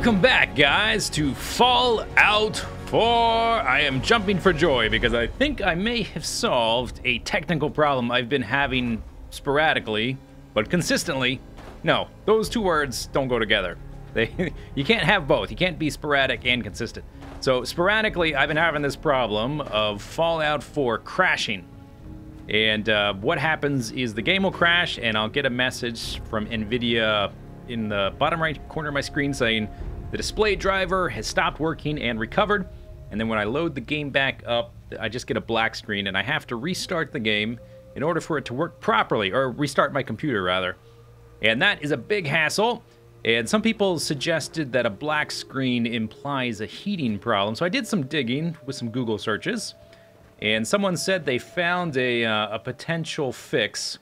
Welcome back, guys, to Fallout 4. I am jumping for joy because I think I may have solved a technical problem I've been having sporadically, but consistently. No, those two words don't go together. They, you can't have both. You can't be sporadic and consistent. So sporadically, I've been having this problem of Fallout 4 crashing. And uh, what happens is the game will crash, and I'll get a message from NVIDIA in the bottom right corner of my screen saying the display driver has stopped working and recovered. And then when I load the game back up, I just get a black screen, and I have to restart the game in order for it to work properly, or restart my computer, rather. And that is a big hassle. And some people suggested that a black screen implies a heating problem. So I did some digging with some Google searches. And someone said they found a, uh, a potential fix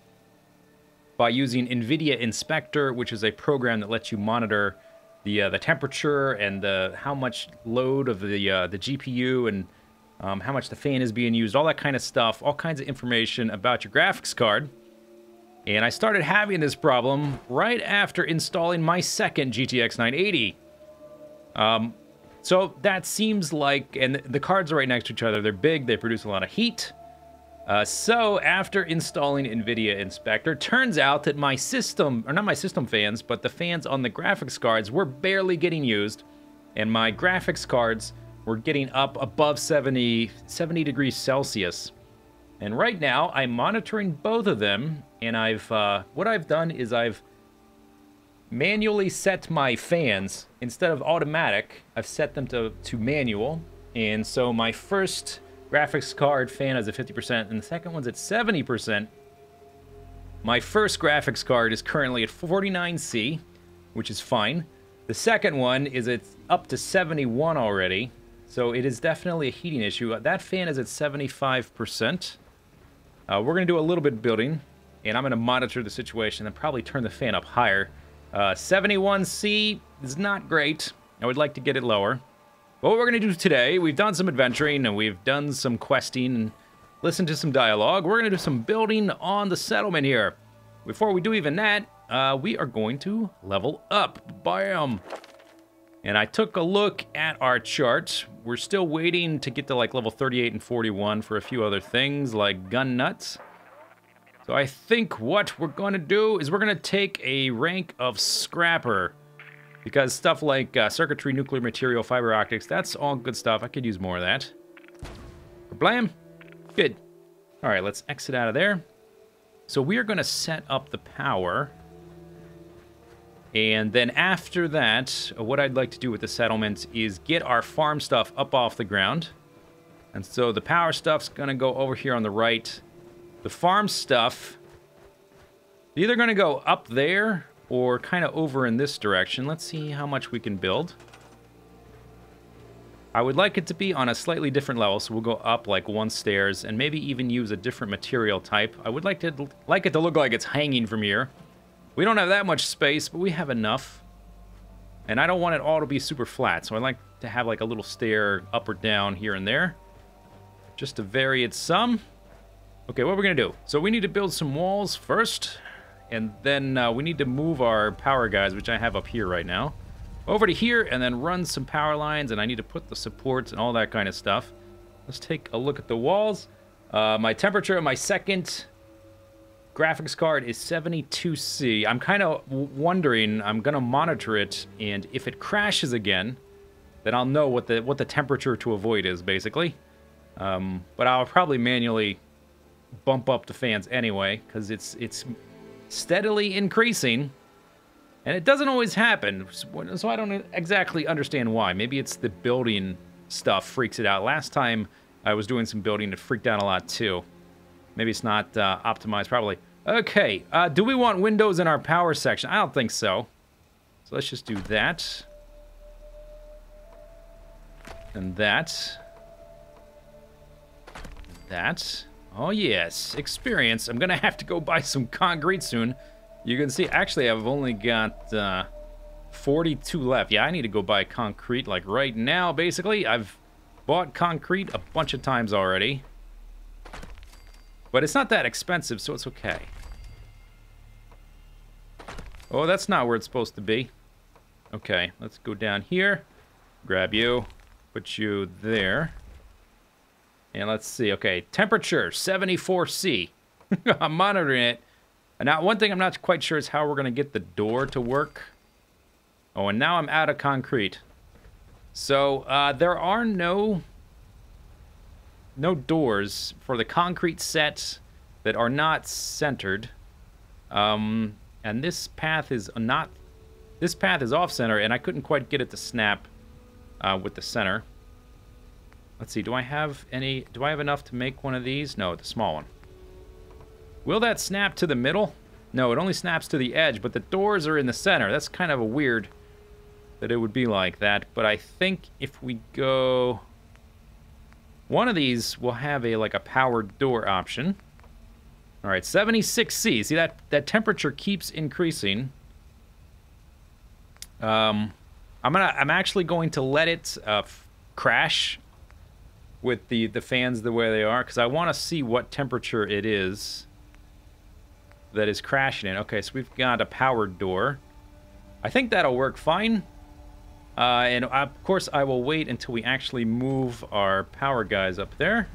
by using NVIDIA Inspector, which is a program that lets you monitor the uh, the temperature and the how much load of the uh, the GPU and um, how much the fan is being used, all that kind of stuff, all kinds of information about your graphics card. And I started having this problem right after installing my second GTX 980. Um, so that seems like, and the cards are right next to each other. They're big, they produce a lot of heat. Uh, so after installing NVIDIA Inspector, turns out that my system, or not my system fans, but the fans on the graphics cards were barely getting used. And my graphics cards were getting up above 70, 70 degrees Celsius. And right now, I'm monitoring both of them, and I've, uh, what I've done is I've manually set my fans, instead of automatic, I've set them to, to manual. And so my first graphics card fan is at 50%, and the second one's at 70%. My first graphics card is currently at 49C, which is fine. The second one is at up to 71 already, so it is definitely a heating issue. That fan is at 75%. Uh, we're going to do a little bit of building, and I'm going to monitor the situation and probably turn the fan up higher. Uh, 71C is not great. I would like to get it lower. What we're going to do today, we've done some adventuring and we've done some questing and listened to some dialogue. We're going to do some building on the settlement here. Before we do even that, uh, we are going to level up. Bam! And I took a look at our chart. We're still waiting to get to like level 38 and 41 for a few other things like gun nuts. So I think what we're going to do is we're going to take a rank of scrapper. Because stuff like uh, circuitry, nuclear material, fiber optics, that's all good stuff. I could use more of that. Blam! Good. All right, let's exit out of there. So we are going to set up the power. And then after that, what I'd like to do with the settlement is get our farm stuff up off the ground. And so the power stuff's going to go over here on the right. The farm stuff, either going to go up there or kind of over in this direction. Let's see how much we can build. I would like it to be on a slightly different level, so we'll go up like one stairs and maybe even use a different material type. I would like to like it to look like it's hanging from here. We don't have that much space, but we have enough. And I don't want it all to be super flat, so I like to have like a little stair up or down here and there. Just to vary it some. Okay, what we're gonna do? So we need to build some walls first. And then uh, we need to move our power guys, which I have up here right now, over to here and then run some power lines. And I need to put the supports and all that kind of stuff. Let's take a look at the walls. Uh, my temperature on my second graphics card is 72C. I'm kind of wondering, I'm going to monitor it, and if it crashes again, then I'll know what the what the temperature to avoid is, basically. Um, but I'll probably manually bump up the fans anyway, because it's it's steadily increasing. And it doesn't always happen, so I don't exactly understand why. Maybe it's the building stuff freaks it out. Last time I was doing some building, it freaked out a lot too. Maybe it's not uh, optimized probably. Okay, uh, do we want windows in our power section? I don't think so. So let's just do that. And that. That. Oh, yes. Experience. I'm to have to go buy some concrete soon. You can see, actually, I've only got uh, 42 left. Yeah, I need to go buy concrete, like, right now, basically. I've bought concrete a bunch of times already. But it's not that expensive, so it's okay. Oh, that's not where it's supposed to be. Okay, let's go down here. Grab you. Put you there. And let's see. Okay, temperature 74C. I'm monitoring it. And now, one thing I'm not quite sure is how we're going to get the door to work. Oh, and now I'm out of concrete. So, uh, there are no... No doors for the concrete set that are not centered. Um, and this path is not... This path is off-center, and I couldn't quite get it to snap uh, with the center. Let's see, do I have any... Do I have enough to make one of these? No, the small one. Will that snap to the middle? No, it only snaps to the edge, but the doors are in the center. That's kind of a weird that it would be like that. But I think if we go... One of these will have a like a powered door option. All right, 76C. See, that, that temperature keeps increasing. Um, I'm gonna. I'm actually going to let it uh, crash with the the fans the way they are because I want to see what temperature it is that is crashing in. Okay, so we've got a powered door. I think that'll work fine. Uh, and of course, I will wait until we actually move our power guys up there.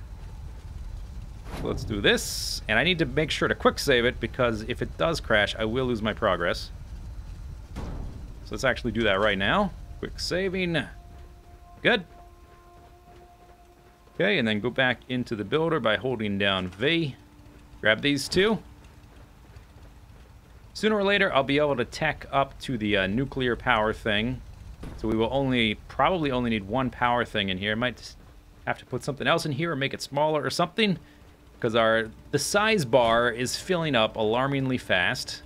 So let's do this. And I need to make sure to quick save it because if it does crash, I will lose my progress. So let's actually do that right now. Quick saving. Good. Okay, and then go back into the builder by holding down V. Grab these two. Sooner or later, I'll be able to tech up to the uh, nuclear power thing. So we will only, probably only need one power thing in here. I might have to put something else in here or make it smaller or something. Because our the size bar is filling up alarmingly fast.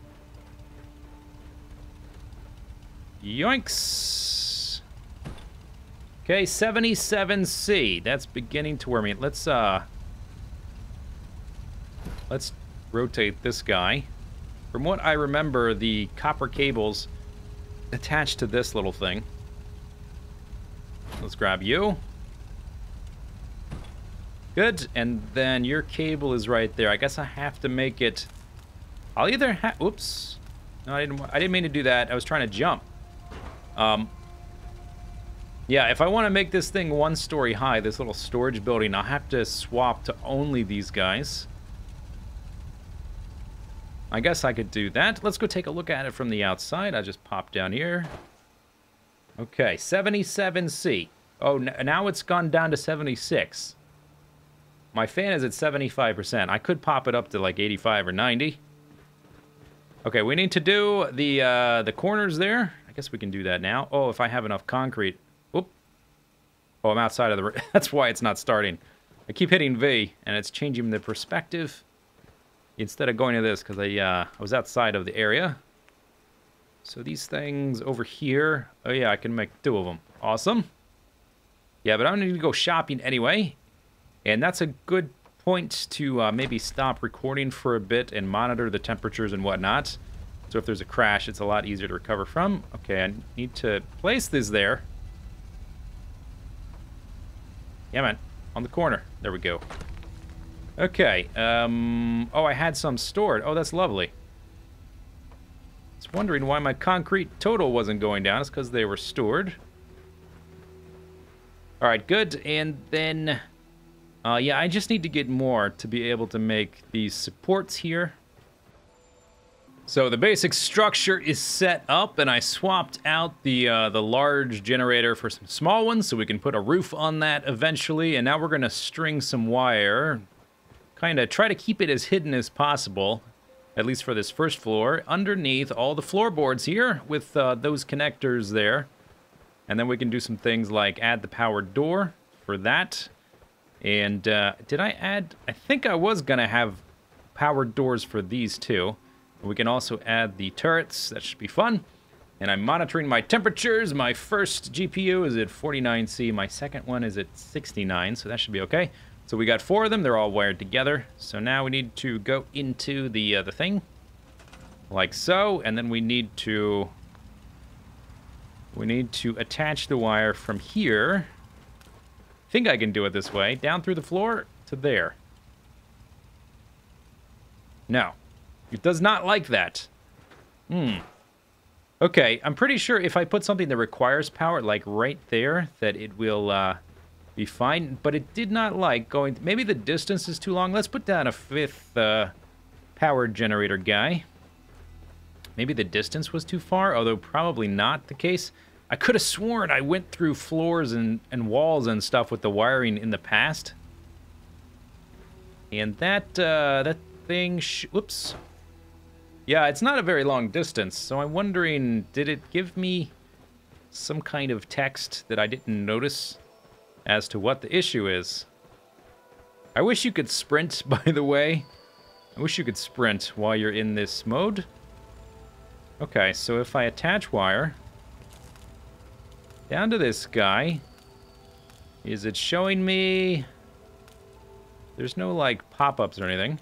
Yoinks! Okay, 77C. That's beginning to wear me. Let's, uh... Let's rotate this guy. From what I remember, the copper cables attached to this little thing. Let's grab you. Good, and then your cable is right there. I guess I have to make it... I'll either have... Oops. No, I didn't, I didn't mean to do that. I was trying to jump. Um, yeah, if I want to make this thing one story high, this little storage building, I'll have to swap to only these guys. I guess I could do that. Let's go take a look at it from the outside. I just pop down here. Okay, 77C. Oh, now it's gone down to 76. My fan is at 75%. I could pop it up to like 85 or 90. Okay, we need to do the uh, the corners there. I guess we can do that now. Oh, if I have enough concrete. Oh, I'm outside of the... That's why it's not starting. I keep hitting V, and it's changing the perspective instead of going to this because I, uh, I was outside of the area. So these things over here, oh yeah, I can make two of them. Awesome. Yeah, but I'm going to go shopping anyway. And that's a good point to uh, maybe stop recording for a bit and monitor the temperatures and whatnot. So if there's a crash, it's a lot easier to recover from. Okay, I need to place this there. Yeah, man. On the corner. There we go. Okay, um... Oh, I had some stored. Oh, that's lovely. I was wondering why my concrete total wasn't going down. It's because they were stored. Alright, good. And then... Uh, yeah, I just need to get more to be able to make these supports here. So the basic structure is set up, and I swapped out the uh, the large generator for some small ones, so we can put a roof on that eventually. And now we're gonna string some wire kind of try to keep it as hidden as possible, at least for this first floor, underneath all the floorboards here with uh, those connectors there. And then we can do some things like add the powered door for that. And uh, did I add... I think I was going to have powered doors for these too. We can also add the turrets. That should be fun. And I'm monitoring my temperatures. My first GPU is at 49C. My second one is at 69, so that should be okay. So we got four of them. They're all wired together. So now we need to go into the uh, the thing, like so, and then we need to we need to attach the wire from here. I think I can do it this way. Down through the floor to there. No. It does not like that. Hmm. Okay, I'm pretty sure if I put something that requires power, like right there, that it will uh, be fine. But it did not like going... Maybe the distance is too long. Let's put down a fifth uh, power generator guy. Maybe the distance was too far, although probably not the case. I could have sworn I went through floors and, and walls and stuff with the wiring in the past. And that, uh, that thing... Whoops. Yeah, it's not a very long distance, so I'm wondering, did it give me some kind of text that I didn't notice as to what the issue is? I wish you could sprint, by the way. I wish you could sprint while you're in this mode. Okay, so if I attach wire down to this guy, is it showing me... There's no, like, pop-ups or anything.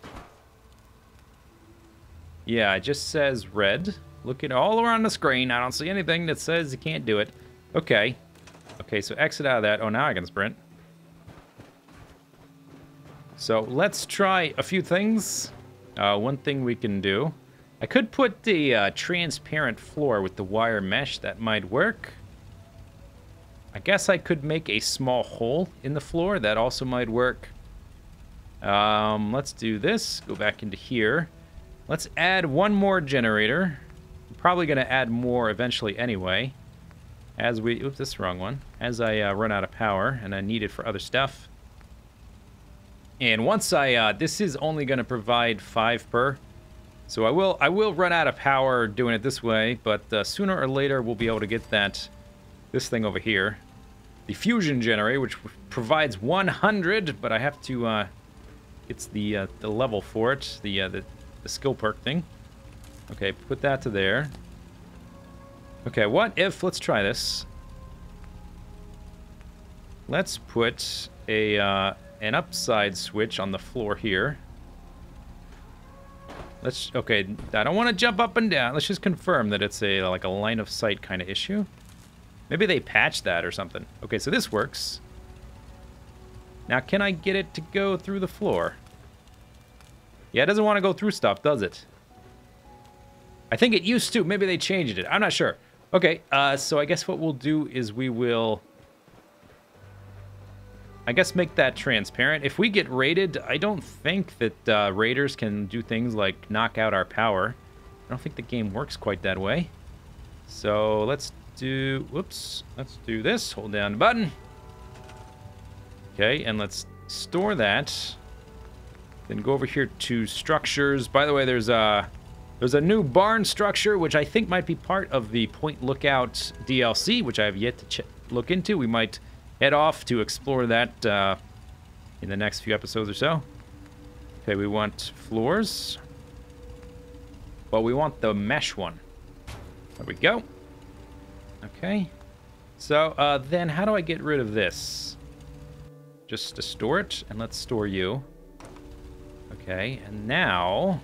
Yeah, it just says red. Looking all around the screen, I don't see anything that says you can't do it. Okay. Okay, so exit out of that. Oh, now I can sprint. So let's try a few things. Uh, one thing we can do. I could put the uh, transparent floor with the wire mesh. That might work. I guess I could make a small hole in the floor. That also might work. Um, let's do this. Go back into here. Let's add one more generator. I'm probably going to add more eventually anyway. As we... Oops, this is the wrong one. As I uh, run out of power and I need it for other stuff. And once I... Uh, this is only going to provide 5 per. So I will I will run out of power doing it this way, but uh, sooner or later we'll be able to get that... This thing over here. The fusion generator, which provides 100, but I have to... Uh, it's the uh, the level for it. The, uh, the the skill perk thing. Okay, put that to there. Okay, what if, let's try this. Let's put a uh, an upside switch on the floor here. Let's, okay, I don't want to jump up and down. Let's just confirm that it's a like a line of sight kind of issue. Maybe they patched that or something. Okay, so this works. Now, can I get it to go through the floor? Yeah, it doesn't want to go through stuff, does it? I think it used to. Maybe they changed it. I'm not sure. Okay, uh, so I guess what we'll do is we will... I guess make that transparent. If we get raided, I don't think that uh, raiders can do things like knock out our power. I don't think the game works quite that way. So let's do... Whoops. Let's do this. Hold down the button. Okay, and let's store that. Then go over here to structures. By the way, there's a there's a new barn structure, which I think might be part of the Point Lookout DLC, which I have yet to look into. We might head off to explore that uh, in the next few episodes or so. Okay, we want floors. Well, we want the mesh one. There we go. Okay. So, uh, then how do I get rid of this? Just to store it, and let's store you. Okay, and now,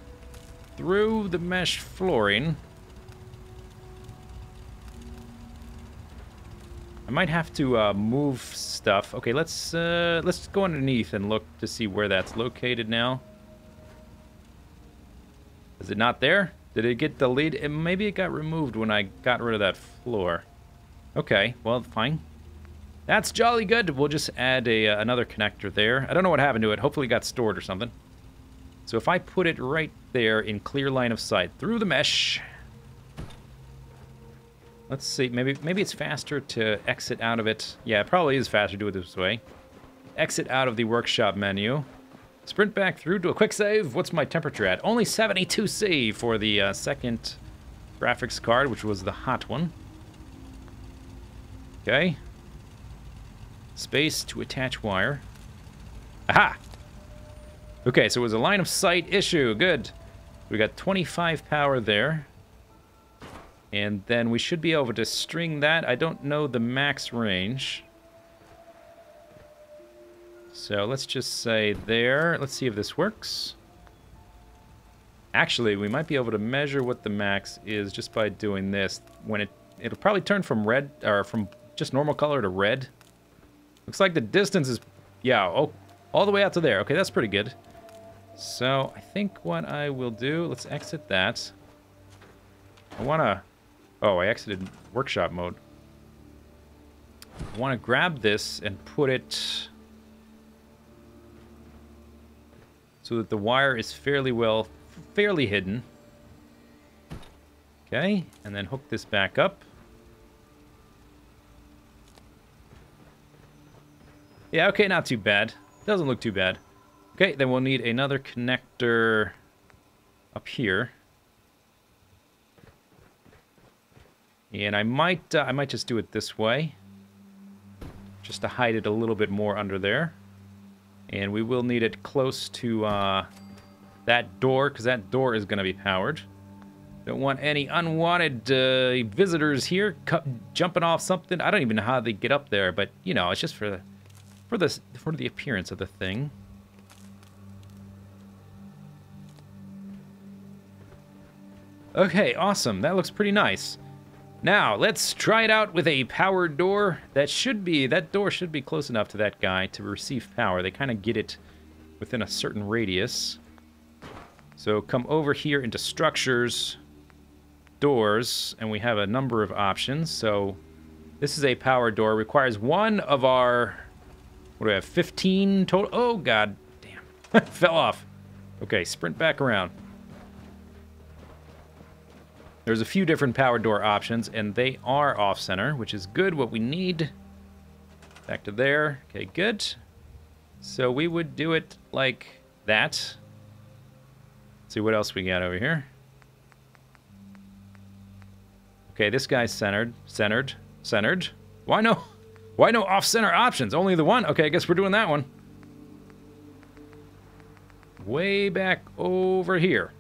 through the mesh flooring, I might have to uh, move stuff. Okay, let's uh, let's go underneath and look to see where that's located now. Is it not there? Did it get deleted? maybe it got removed when I got rid of that floor. Okay, well, fine. That's jolly good. We'll just add a uh, another connector there. I don't know what happened to it. Hopefully it got stored or something. So if I put it right there in clear line of sight through the mesh, let's see, maybe maybe it's faster to exit out of it. Yeah, it probably is faster to do it this way. Exit out of the workshop menu. Sprint back through to a quick save. What's my temperature at? Only 72C for the uh, second graphics card, which was the hot one. Okay. Space to attach wire. Aha! Okay, so it was a line of sight issue. Good. We got 25 power there. And then we should be able to string that. I don't know the max range. So let's just say there. Let's see if this works. Actually, we might be able to measure what the max is just by doing this. When it it'll probably turn from red or from just normal color to red. Looks like the distance is yeah, oh, all the way out to there. Okay, that's pretty good. So I think what I will do, let's exit that. I want to Oh, I exited workshop mode. I want to grab this and put it so that the wire is fairly well, fairly hidden. Okay, and then hook this back up. Yeah, okay, not too bad. Doesn't look too bad. Okay, then we'll need another connector up here. And I might, uh, I might just do it this way. Just to hide it a little bit more under there. And we will need it close to uh, that door, because that door is going to be powered. Don't want any unwanted uh, visitors here jumping off something. I don't even know how they get up there, but, you know, it's just for the, for the, for the appearance of the thing. Okay, awesome. That looks pretty nice. Now, let's try it out with a powered door. That should be, that door should be close enough to that guy to receive power. They kind of get it within a certain radius. So come over here into structures, doors, and we have a number of options. So this is a power door. Requires one of our, what do we have, 15 total? Oh, God damn. Fell off. Okay, sprint back around. There's a few different power door options, and they are off-center, which is good, what we need. Back to there. Okay, good. So we would do it like that. Let's see what else we got over here. Okay, this guy's centered, centered, centered. Why no, why no off-center options? Only the one? Okay, I guess we're doing that one. Way back over here.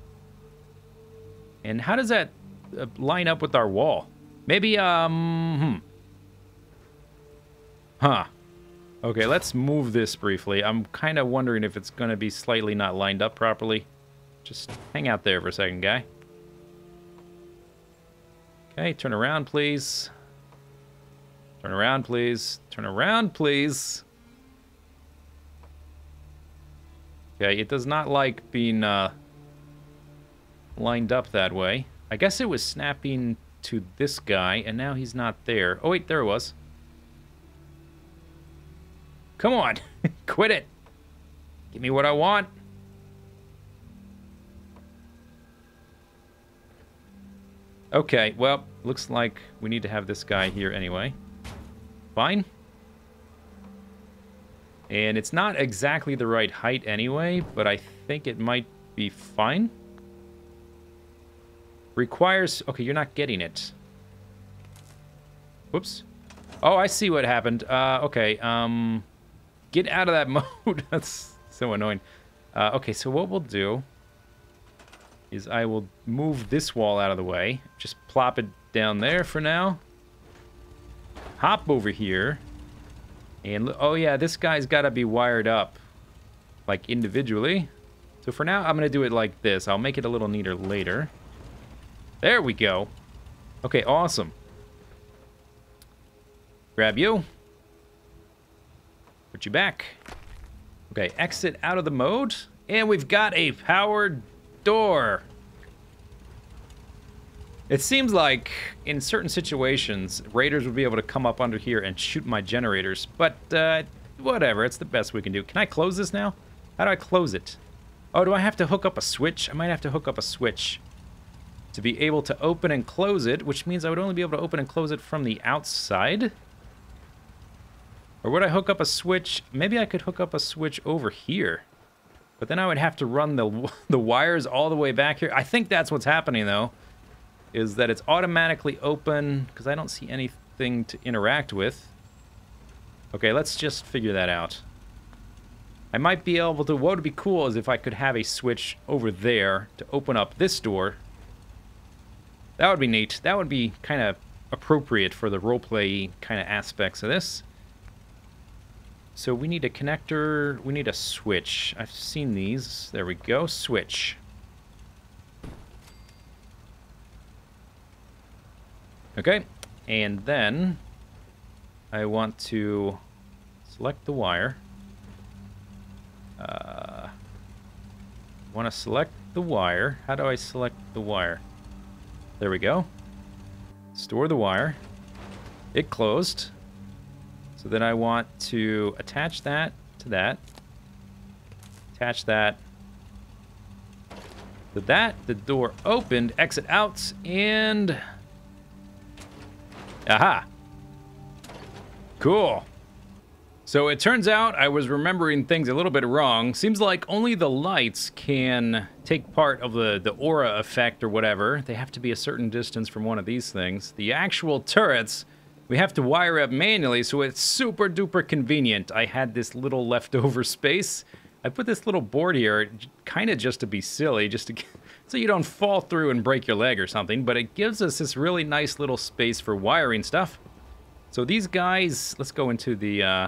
And how does that uh, line up with our wall. Maybe, um, hmm. Huh. Okay, let's move this briefly. I'm kind of wondering if it's going to be slightly not lined up properly. Just hang out there for a second, guy. Okay, turn around, please. Turn around, please. Turn around, please. Okay, it does not like being uh, lined up that way. I guess it was snapping to this guy, and now he's not there. Oh, wait, there it was. Come on. Quit it. Give me what I want. Okay, well, looks like we need to have this guy here anyway. Fine. And it's not exactly the right height anyway, but I think it might be fine. Requires... Okay, you're not getting it. Whoops. Oh, I see what happened. Uh, okay, um... Get out of that mode. That's so annoying. Uh, okay, so what we'll do is I will move this wall out of the way. Just plop it down there for now. Hop over here. And, oh yeah, this guy's got to be wired up, like, individually. So for now, I'm going to do it like this. I'll make it a little neater later. There we go. Okay, awesome. Grab you. Put you back. Okay, exit out of the mode. And we've got a powered door. It seems like in certain situations, raiders would be able to come up under here and shoot my generators. But, uh, whatever. It's the best we can do. Can I close this now? How do I close it? Oh, do I have to hook up a switch? I might have to hook up a switch to be able to open and close it, which means I would only be able to open and close it from the outside. Or would I hook up a switch? Maybe I could hook up a switch over here. But then I would have to run the, the wires all the way back here. I think that's what's happening, though, is that it's automatically open because I don't see anything to interact with. Okay, let's just figure that out. I might be able to... What would be cool is if I could have a switch over there to open up this door that would be neat. That would be kind of appropriate for the roleplay kind of aspects of this. So we need a connector, we need a switch. I've seen these. There we go, switch. Okay, and then I want to select the wire. Uh, want to select the wire. How do I select the wire? There we go. Store the wire. It closed. So then I want to attach that to that. Attach that to that. The door opened. Exit out. And... Aha. Cool. So it turns out I was remembering things a little bit wrong. Seems like only the lights can take part of the, the aura effect or whatever. They have to be a certain distance from one of these things. The actual turrets, we have to wire up manually, so it's super duper convenient. I had this little leftover space. I put this little board here kind of just to be silly, just to so you don't fall through and break your leg or something, but it gives us this really nice little space for wiring stuff. So these guys, let's go into the... Uh,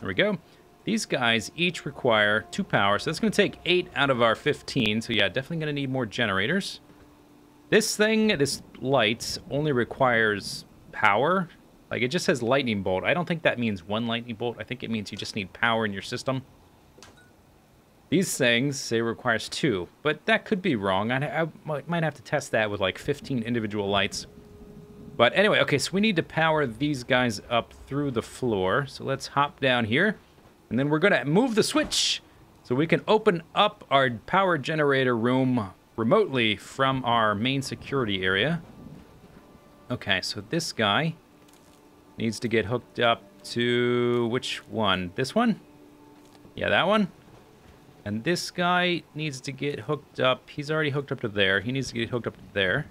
there we go. These guys each require two power, so that's going to take eight out of our 15. So yeah, definitely going to need more generators. This thing, this light, only requires power. Like, it just says lightning bolt. I don't think that means one lightning bolt. I think it means you just need power in your system. These things say requires two, but that could be wrong. I, I might have to test that with like 15 individual lights. But anyway, okay, so we need to power these guys up through the floor. So let's hop down here. And then we're going to move the switch so we can open up our power generator room remotely from our main security area. Okay, so this guy needs to get hooked up to which one? This one? Yeah, that one. And this guy needs to get hooked up. He's already hooked up to there. He needs to get hooked up to there.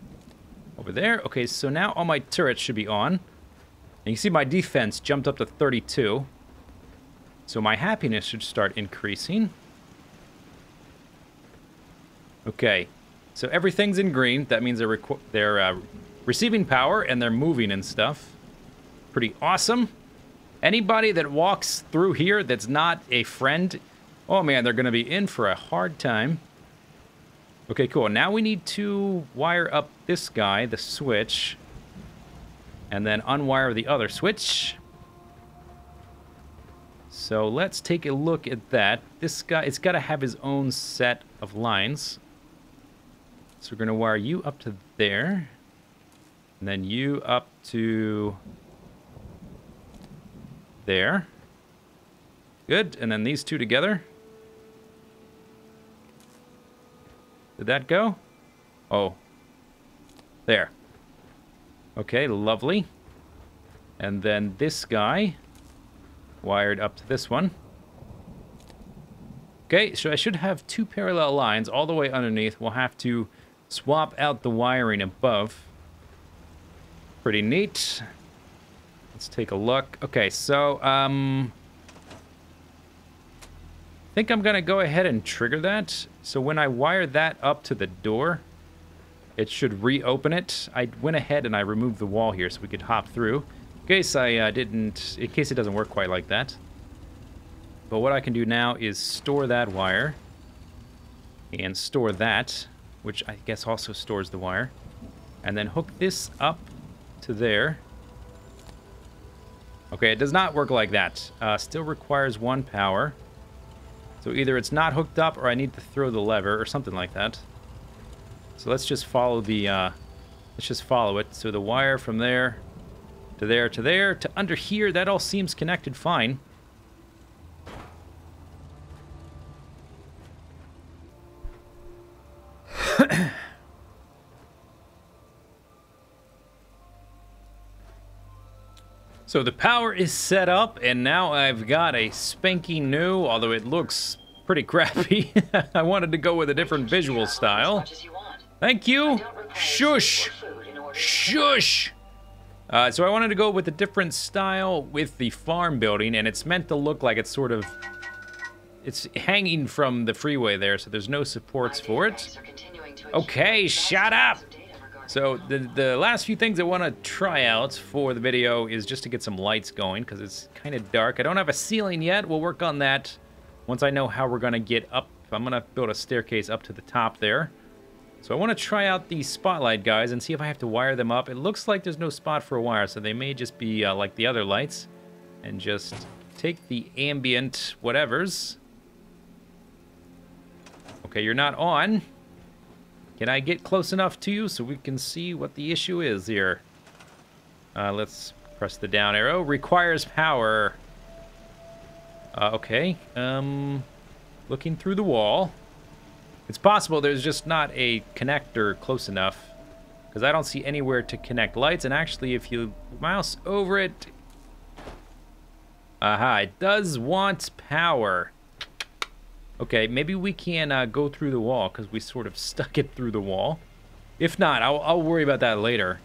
Over there. Okay, so now all my turrets should be on. And you see my defense jumped up to 32. So my happiness should start increasing. Okay, so everything's in green. That means they're, they're uh, receiving power and they're moving and stuff. Pretty awesome. Anybody that walks through here that's not a friend, oh man, they're going to be in for a hard time. Okay, cool. Now we need to wire up this guy, the switch, and then unwire the other switch. So let's take a look at that. This guy, it's got to have his own set of lines. So we're going to wire you up to there. And then you up to there. Good. And then these two together. Did that go? Oh. There. Okay, lovely. And then this guy wired up to this one. Okay, so I should have two parallel lines all the way underneath. We'll have to swap out the wiring above. Pretty neat. Let's take a look. Okay, so, um... I think I'm going to go ahead and trigger that. So when I wire that up to the door, it should reopen it. I went ahead and I removed the wall here so we could hop through. In case I uh, didn't, in case it doesn't work quite like that. But what I can do now is store that wire and store that, which I guess also stores the wire. And then hook this up to there. Okay, it does not work like that. Uh, still requires one power. So either it's not hooked up or I need to throw the lever or something like that. So let's just follow the, uh, let's just follow it. So the wire from there to there to there to under here, that all seems connected fine. So the power is set up, and now I've got a spanking new, although it looks pretty crappy. I wanted to go with a different visual style. Thank you. Shush. Shush. Uh, so I wanted to go with a different style with the farm building, and it's meant to look like it's sort of... It's hanging from the freeway there, so there's no supports for it. Okay, shut up! So the, the last few things I want to try out for the video is just to get some lights going because it's kind of dark. I don't have a ceiling yet. We'll work on that once I know how we're going to get up. I'm going to build a staircase up to the top there. So I want to try out these spotlight guys and see if I have to wire them up. It looks like there's no spot for a wire, so they may just be uh, like the other lights. And just take the ambient whatevers. Okay, you're not on. Can I get close enough to you so we can see what the issue is here? Uh, let's press the down arrow. Requires power. Uh, okay. Um, looking through the wall. It's possible there's just not a connector close enough. Because I don't see anywhere to connect lights. And actually, if you mouse over it... Aha, it does want power. Okay, maybe we can uh, go through the wall because we sort of stuck it through the wall. If not, I'll, I'll worry about that later.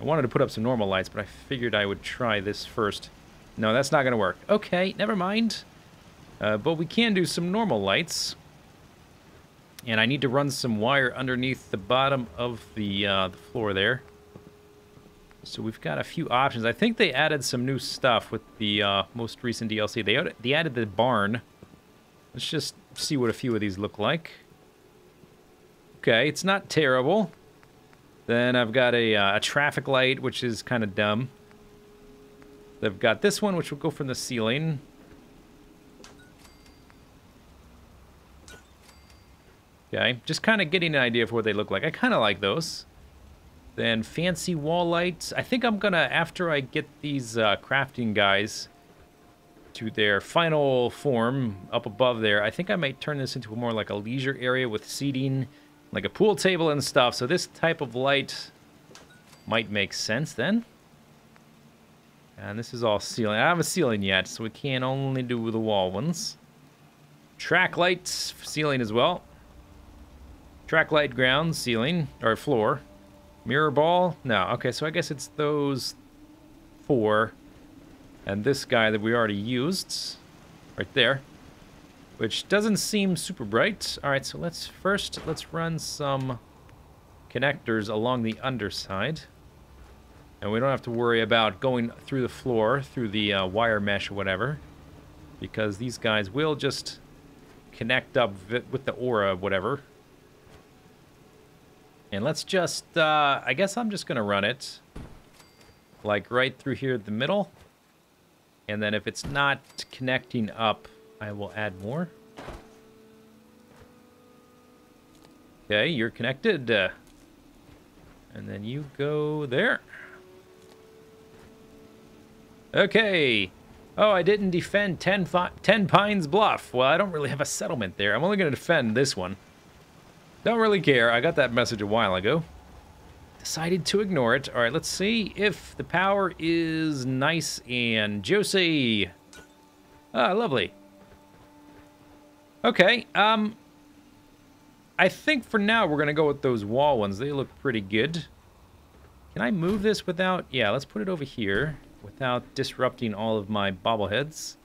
I wanted to put up some normal lights, but I figured I would try this first. No, that's not going to work. Okay, never mind. Uh, but we can do some normal lights. And I need to run some wire underneath the bottom of the, uh, the floor there. So we've got a few options. I think they added some new stuff with the uh, most recent DLC. They, they added the barn. Let's just see what a few of these look like. Okay, it's not terrible. Then I've got a, uh, a traffic light, which is kind of dumb. I've got this one, which will go from the ceiling. Okay, just kind of getting an idea of what they look like. I kind of like those. Then fancy wall lights. I think I'm gonna, after I get these uh, crafting guys to their final form up above there, I think I might turn this into more like a leisure area with seating, like a pool table and stuff. So this type of light might make sense then. And this is all ceiling. I have a ceiling yet, so we can only do the wall ones. Track lights, ceiling as well. Track light ground, ceiling, or floor. Mirror ball? No. Okay, so I guess it's those four. And this guy that we already used. Right there. Which doesn't seem super bright. Alright, so let's first, let's run some connectors along the underside. And we don't have to worry about going through the floor, through the uh, wire mesh or whatever. Because these guys will just connect up with the aura, whatever. And let's just, uh, I guess I'm just going to run it like right through here in the middle. And then if it's not connecting up, I will add more. Okay, you're connected. Uh, and then you go there. Okay. Oh, I didn't defend Ten, Tenpines Bluff. Well, I don't really have a settlement there. I'm only going to defend this one. Don't really care. I got that message a while ago. Decided to ignore it. All right, let's see if the power is nice and juicy. Ah, lovely. Okay, um... I think for now we're going to go with those wall ones. They look pretty good. Can I move this without... Yeah, let's put it over here without disrupting all of my bobbleheads.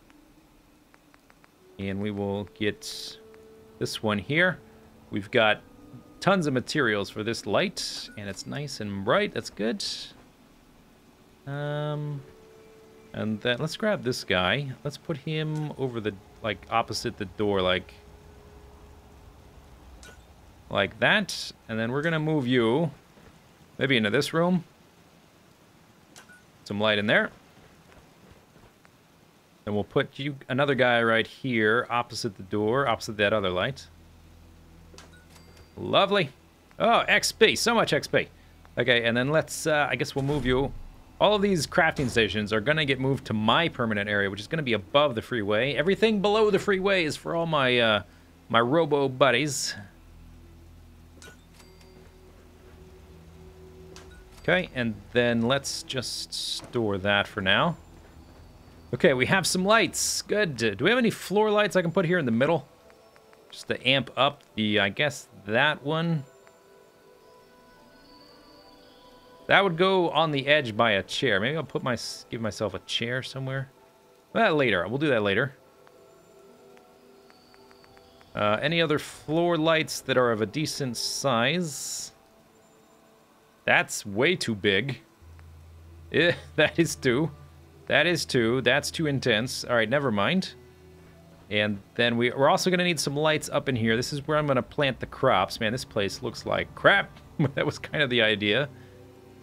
And we will get this one here. We've got tons of materials for this light, and it's nice and bright. That's good. Um, and then let's grab this guy. Let's put him over the, like, opposite the door, like, like that. And then we're going to move you maybe into this room. Some light in there. And we'll put you another guy right here opposite the door, opposite that other light. Lovely. Oh, XP. So much XP. Okay, and then let's, uh, I guess we'll move you. All of these crafting stations are going to get moved to my permanent area, which is going to be above the freeway. Everything below the freeway is for all my, uh, my robo buddies. Okay, and then let's just store that for now. Okay, we have some lights. Good. Do we have any floor lights I can put here in the middle? Just to amp up the, I guess, that one. That would go on the edge by a chair. Maybe I'll put my give myself a chair somewhere. That later. We'll do that later. Uh, any other floor lights that are of a decent size? That's way too big. Yeah, that is too. That is too. That's too intense. All right, never mind. And then we, we're also going to need some lights up in here. This is where I'm going to plant the crops. Man, this place looks like crap. that was kind of the idea,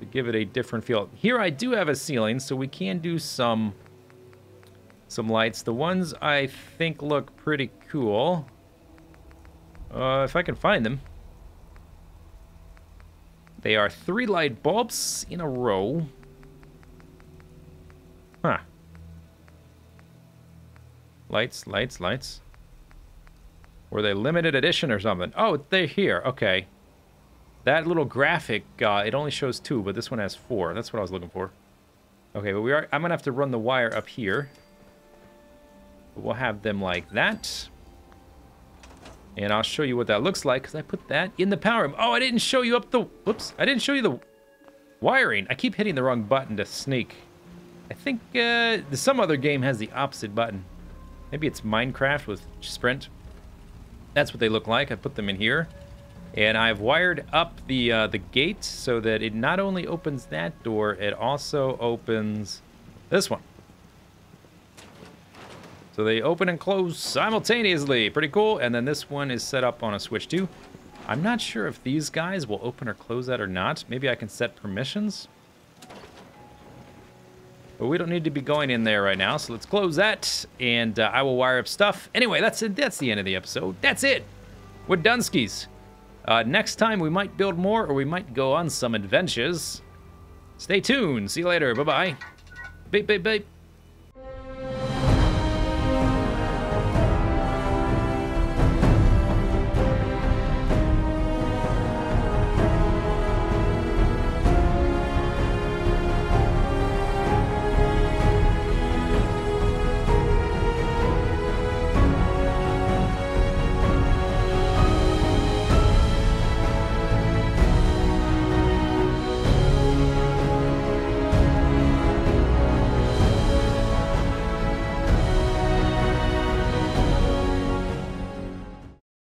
to give it a different feel. Here I do have a ceiling, so we can do some, some lights. The ones I think look pretty cool, uh, if I can find them. They are three light bulbs in a row. Huh. Lights, lights, lights. Were they limited edition or something? Oh, they're here. Okay. That little graphic, uh, it only shows two, but this one has four. That's what I was looking for. Okay, but we are. I'm gonna have to run the wire up here. We'll have them like that. And I'll show you what that looks like, because I put that in the power room. Oh, I didn't show you up the... Whoops. I didn't show you the wiring. I keep hitting the wrong button to sneak. I think uh, some other game has the opposite button. Maybe it's Minecraft with Sprint. That's what they look like. I put them in here. And I've wired up the uh, the gate so that it not only opens that door, it also opens this one. So they open and close simultaneously. Pretty cool. And then this one is set up on a switch too. I'm not sure if these guys will open or close that or not. Maybe I can set permissions. But we don't need to be going in there right now, so let's close that, and uh, I will wire up stuff. Anyway, that's it. That's the end of the episode. That's it. We're Dunskies. Uh, next time, we might build more, or we might go on some adventures. Stay tuned. See you later. Bye-bye. Beep, beep, beep.